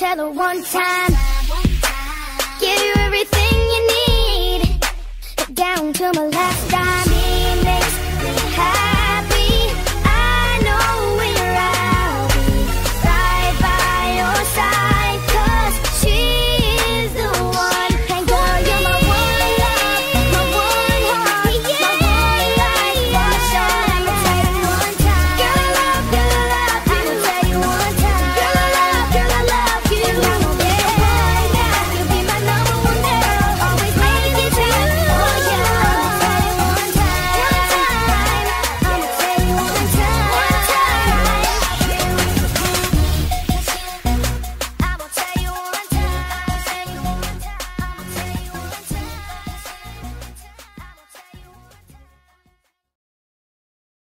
tell her one time. Give you everything you need, down to my last dime. She makes me high.